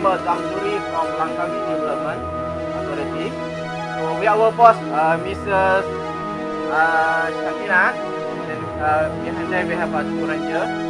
is Zamzuri from Langkawi Development Authority. So we are our boss, uh, Mrs. Uh, Shakina. Then uh, behind them we have a two ranger.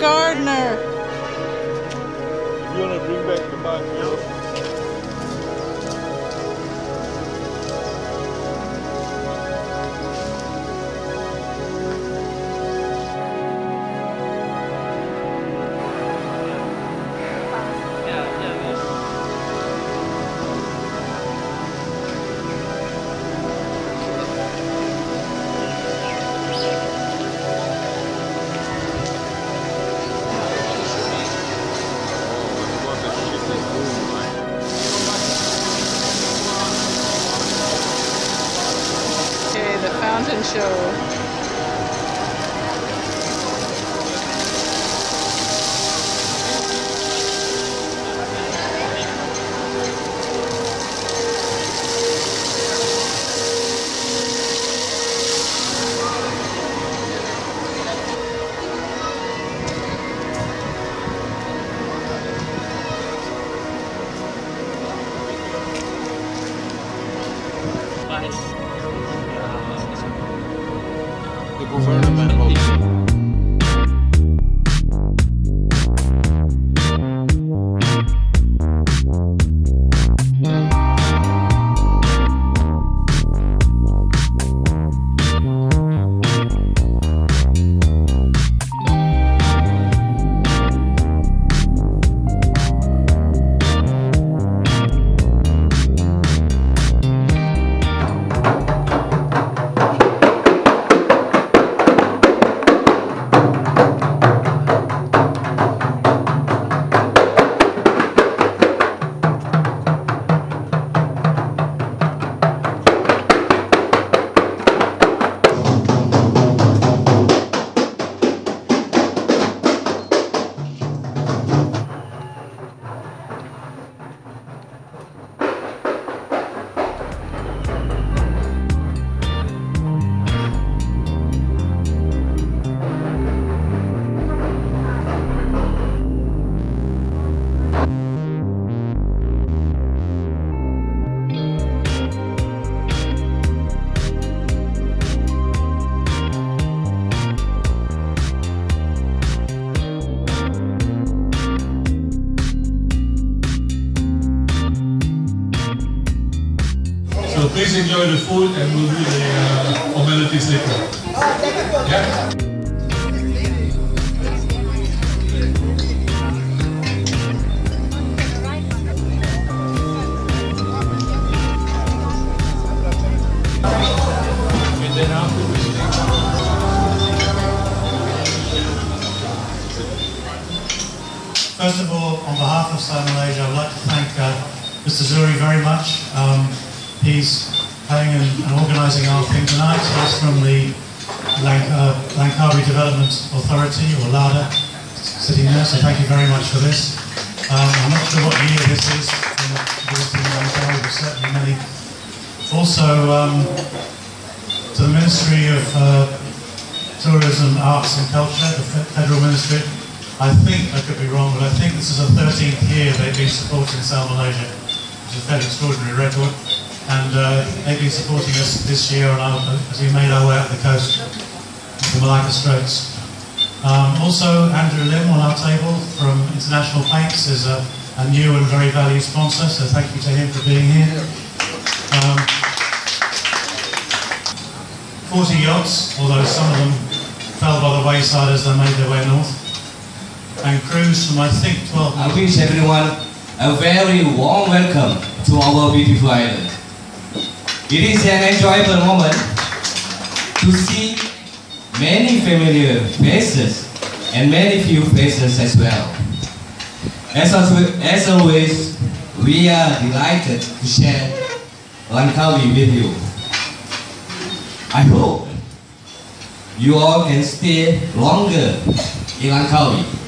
Gardener. Please enjoy the food and we'll do the uh, formalities later. Yeah? First of all, on behalf of Sail Malaysia, I would like to thank uh, Mr. Zuri very much. Um, he's paying and, and organising our thing tonight. He's from the Lang- uh, Development Authority, or LADA, sitting there, so thank you very much for this. Um, I'm not sure what year this is in visiting Langkawi, but certainly many. Also, um, to the Ministry of uh, Tourism, Arts and Culture, the Federal Ministry. I think, I could be wrong, but I think this is the 13th year they've been supporting Sail Malaysia, which is a fairly extraordinary record. And uh, they've been supporting us this year as we made our way up the coast of the Malacca Straits. Um, also, Andrew Lim on our table from International Paints is a, a new and very valued sponsor, so thank you to him for being here. Um, 40 yachts, although some of them fell by the wayside as they made their way north. And crews from, I think, 12 I wish everyone a very warm welcome to our beautiful island. It is an enjoyable moment to see many familiar faces and many few faces as well. As, always- as always, we are delighted to share Langkawi with you. I hope you all can stay longer in Langkawi.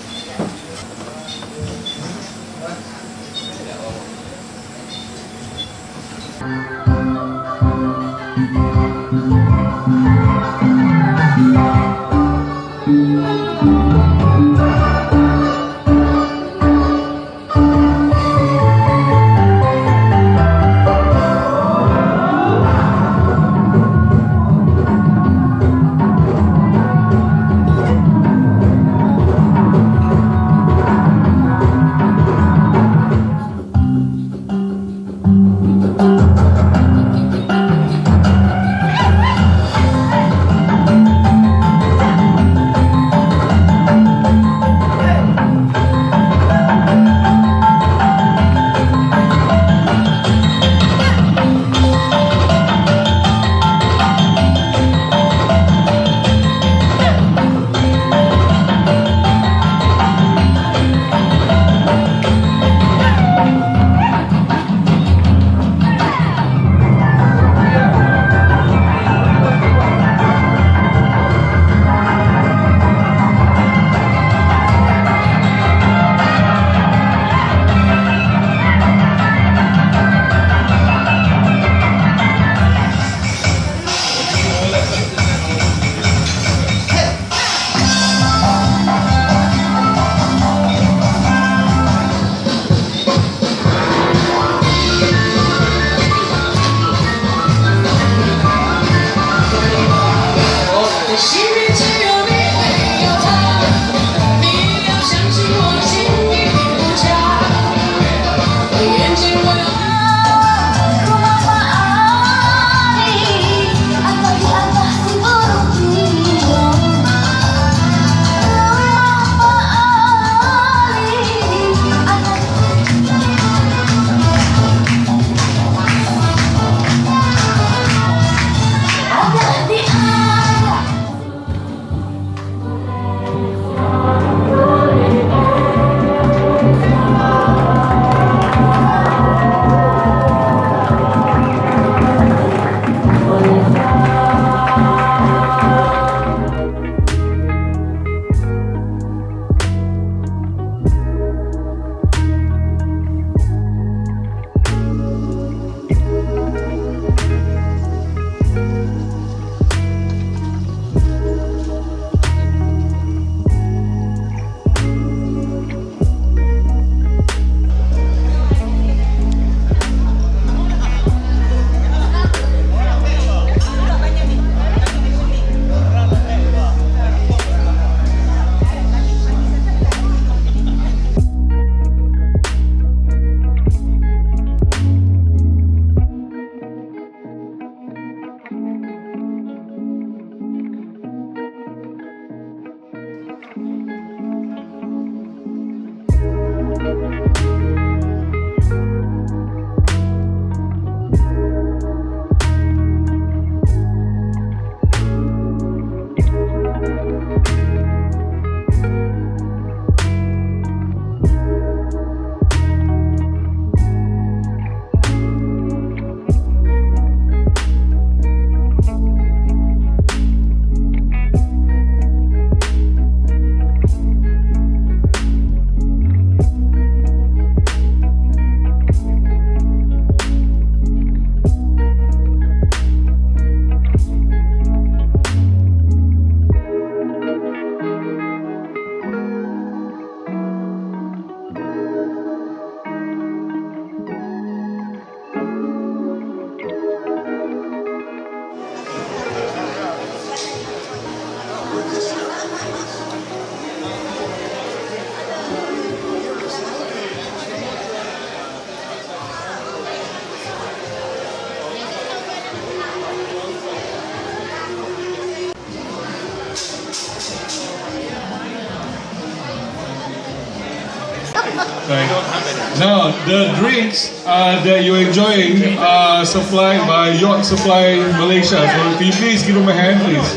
Now, the drinks uh, that you're enjoying are supplied by Yacht Supply Malaysia. So, can you please give them a hand, please?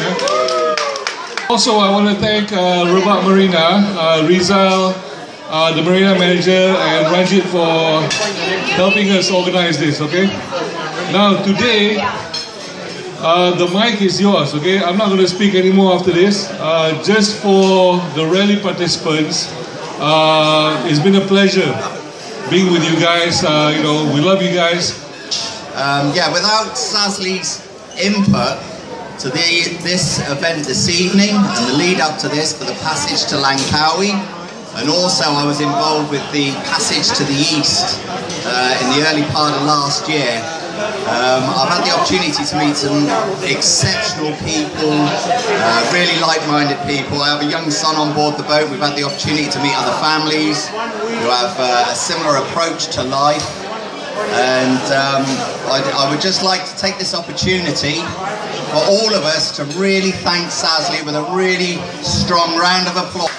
Yeah. Also, I want to thank uh, Marina, uh, Rizal, uh, the Marina manager, and Ranjit for helping us organize this, okay? Now, today, uh, the mic is yours, okay? I'm not going to speak anymore after this. Uh, just for the rally participants, uh, it's been a pleasure being with you guys. Uh, you know, we love you guys. Um, yeah, without Sazli's input to the, this event this evening and the lead up to this for the passage to Langkawi, and also I was involved with the passage to the east uh, in the early part of last year. Um, I've had the opportunity to meet some exceptional people, uh, really like-minded people. I have a young son on board the boat. We've had the opportunity to meet other families who have uh, a similar approach to life. And um, I, I, would just like to take this opportunity for all of us to really thank Sazli with a really strong round of applause.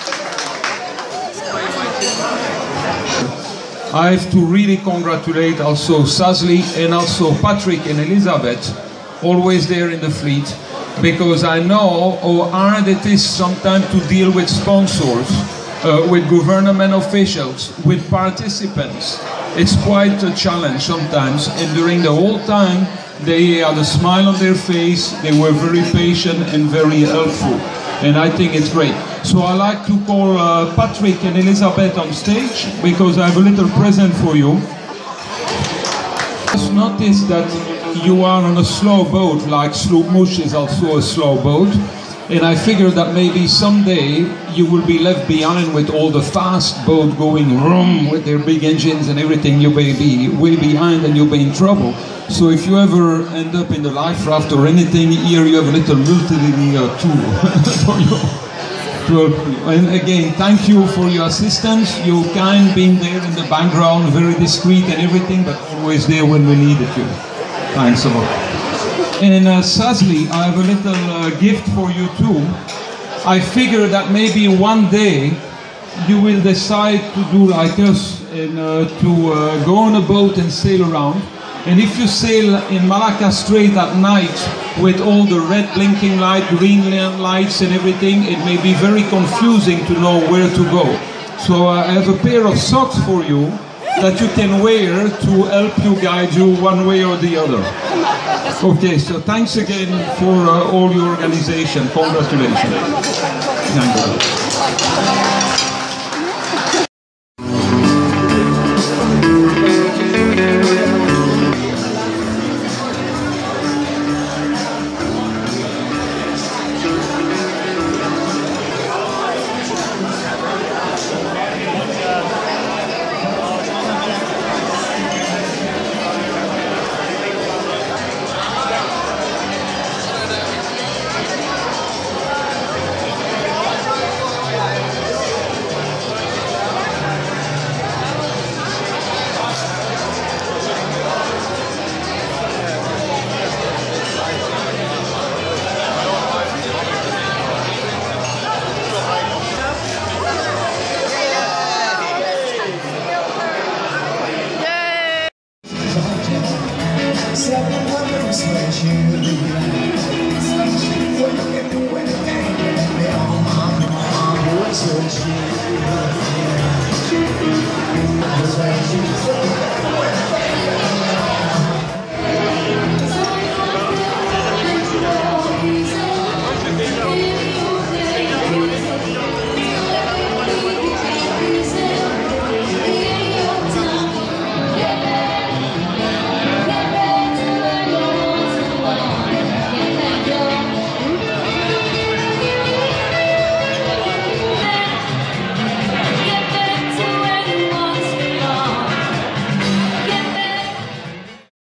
I have to really congratulate also Sazli and also Patrick and Elizabeth, always there in the fleet, because I know how hard it is sometimes to deal with sponsors, uh, with government officials, with participants. It's quite a challenge sometimes, and during the whole time, they had a smile on their face, they were very patient and very helpful, and I think it's great. So I like to call uh, Patrick and Elizabeth on stage because I have a little present for you. Just notice that you are on a slow boat, like Sloopmush is also a slow boat. And I figured that maybe someday you will be left behind with all the fast boat going room with their big engines and everything. You may be way behind and you'll be in trouble. So if you ever end up in the life raft or anything, here you have a little multi uh, tool for you. And again, thank you for your assistance. You kind being there in the background, very discreet and everything, but always there when we needed you. Thanks a lot. And uh, Sazli, I have a little uh, gift for you too. I figure that maybe one day you will decide to do like us and uh, to uh, go on a boat and sail around. And if you sail in Malacca Strait at night with all the red blinking light, green lights and everything, it may be very confusing to know where to go. So uh, I have a pair of socks for you that you can wear to help you guide you one way or the other. Okay, so thanks again for uh, all your organization. Congratulations. Thank you.